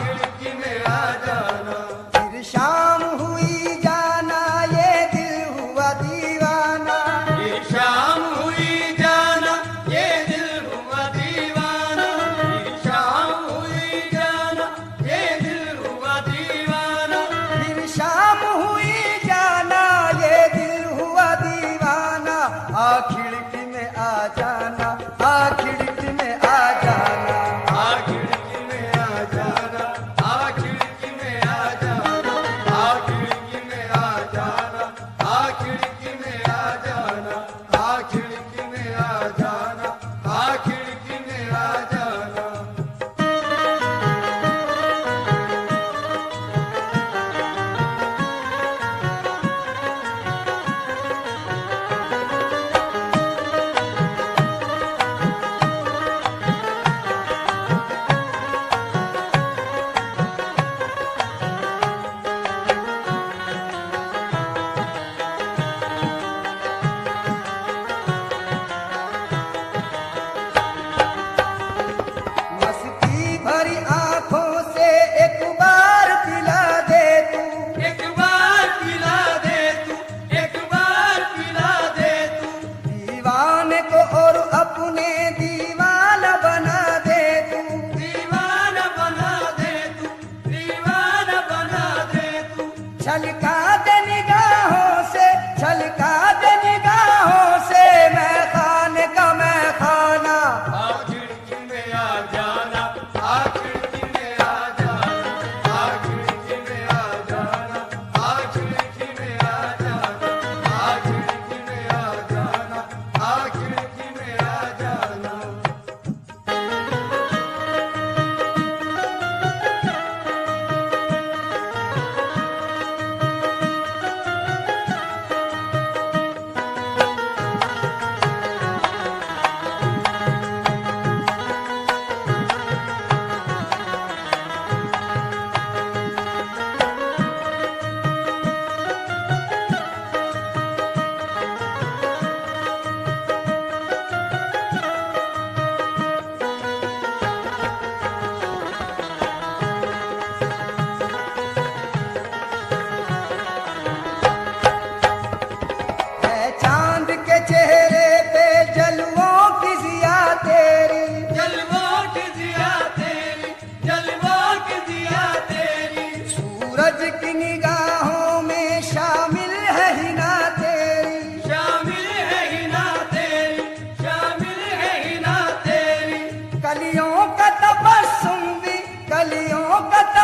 Thank you. rogação.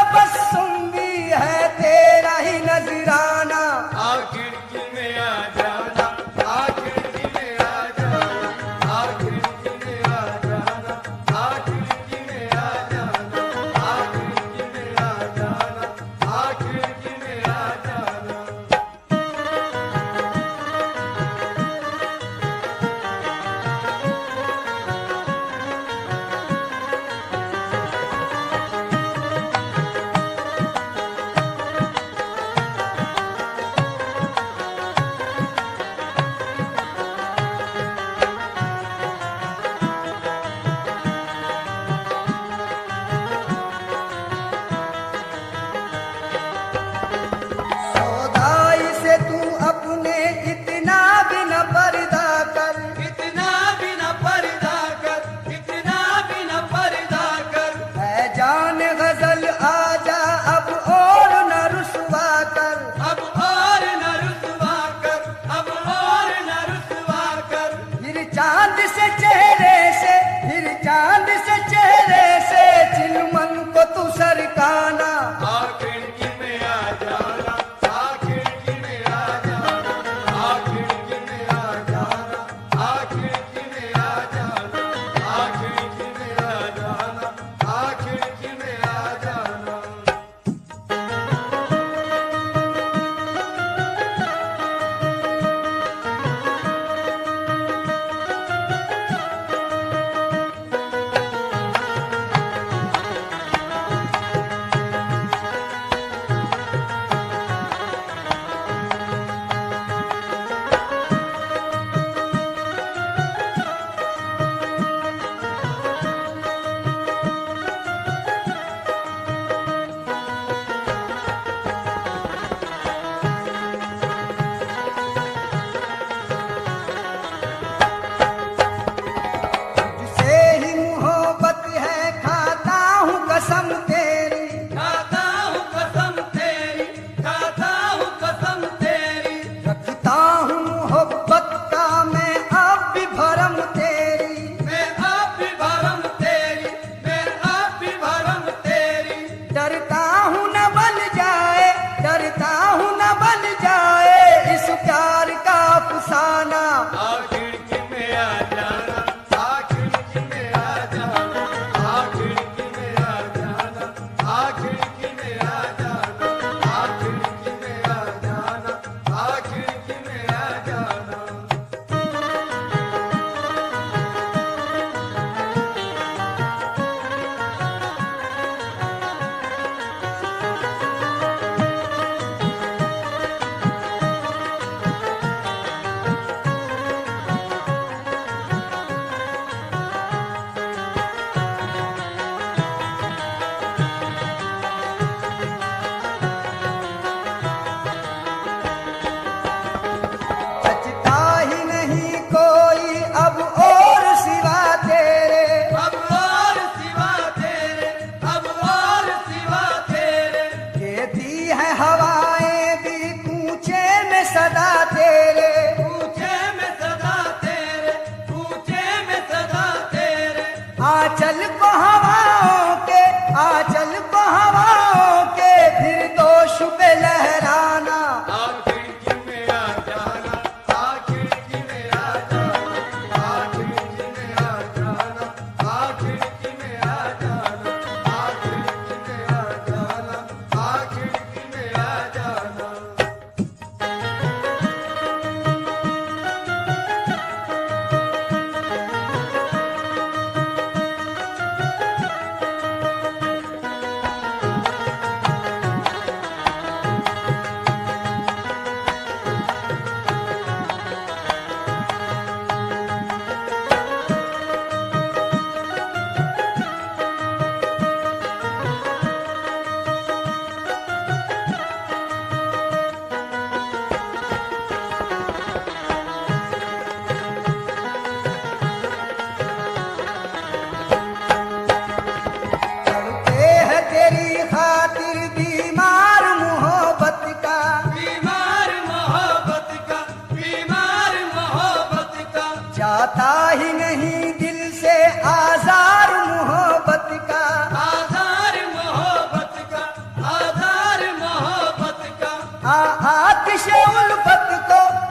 Guachalé.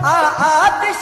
آتش